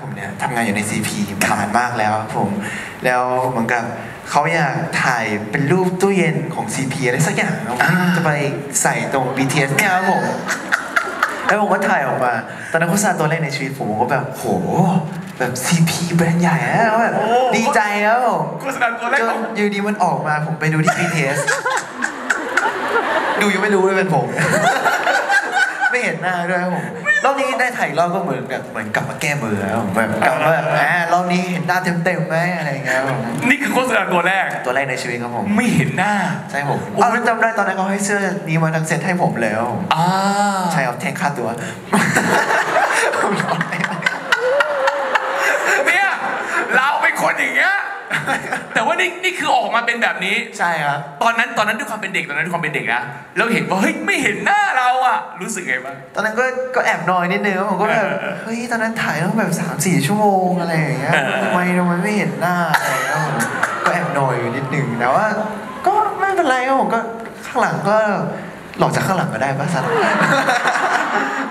ผมเนี่ยทำงานอยู่ใน CP มานานมากแล้วครับผม แล้วเหมือนกับเขาอยากถ่ายเป็นรูปตู้เย็นของ CP อะไรสักอย่างครับผมอ่าจะไปใส่ตรง BTS เนี่ยครับผม แล้วผมก็ถ่ายออกมา ตอนนั้นโฆษณาตัวแรกในชีวิตผมผมก็แบบโห แบบ CP แบรนด์ใหญ่อะแล้วแบบดีใจครับผมโฆษณาตัวแรกจขนองอยู่ดีมันออกมาผมไปดูที่ BTS ดูยังไม่รู้เลยเป็นผมไม่ เห็นหน้าด้วยครับผมรอบนี้ได้ถ่ายอีกรอบก็เหมือนแบบเหมือนกลับมาแก้มือครับผมแบบกลับมาแบบอ่ารอบนี้เห็นหน้าเต็มๆไหมอะไรอย่างเงี้ยครับผมนี่คือโฆษณาตัวแรก ตัวแรกในชีวิตครับผมไม่เห็นหน้า ใช่ผมอ๋อแล้วจำได้ตอนนั้นเขาให้เสื้อนี้มาทั้งเซ็ตให้ผมแล้วอ่าใช่ครับแทงค่าตัวผมร้องไห้เนี่ยเราเป็นคนอย่างเงี้ย แต่ว่านี่นี่คือออกมาเป็นแบบนี้ ใช่ครับ ตอนนั้นตอนนั้นด้วยความเป็นเด็กตอนนั้นด้วยความเป็นเด็กนะเราเห็นว่าเฮ้ยไม่เห็นหน้าเราอะรู้สึกไงบ้าง ตอนนั้นก็ก็แอบนอยนิดนึงครับผมก็แบบเออเออเฮ้ยตอนนั้นถ่ายต้องแบบสามสี่ชั่วโมงอะไรอย่างเงี้ยเออเออทำไมทำไมไม่เห็นหน้าอะไรอย่างเงี้ยผมก็แอบนอยอยู่นิดนึงแต่ว่า ก็ไม่เป็นไรครับผมก็ข้างหลังก็หลอกจากข้างหลังก็ได้ป่ะสัน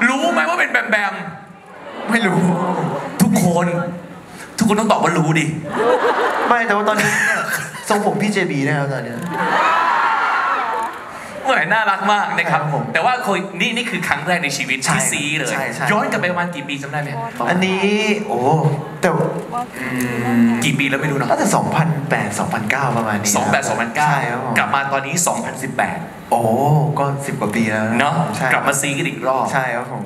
รู้ไหมว่าเป็นแบมแบมไม่รู้ ทุกคนทุก คนต้องตอบว่ารู้ดิ ไม่แต่ว่าตอนนี้เนี่ยทรงผมพี่เจบีนะครับตอนเนี้ย เหมือนน่ารักมากนะครับครับผมแต่ว่าเคยนี่นี่คือครั้งแรกในชีวิตใช่ที่ซีเลย ใช่ใช่ ย้อนกลับไปประมาณกี่ปีจำได้ไหมอันนี้โอ้แต่กี่ปีแล้วไม่รู้เนาะน่าจะ2008 2009 ประมาณนี้สองแปดคสรัอบงพันใช่เก้าครับผมกลับมาตอนนี้ 2018 โอ้ก็สิบกว่าปีแล้วเนาะใช่กลับมาซีกันอีกรอบ ใช่ครับผม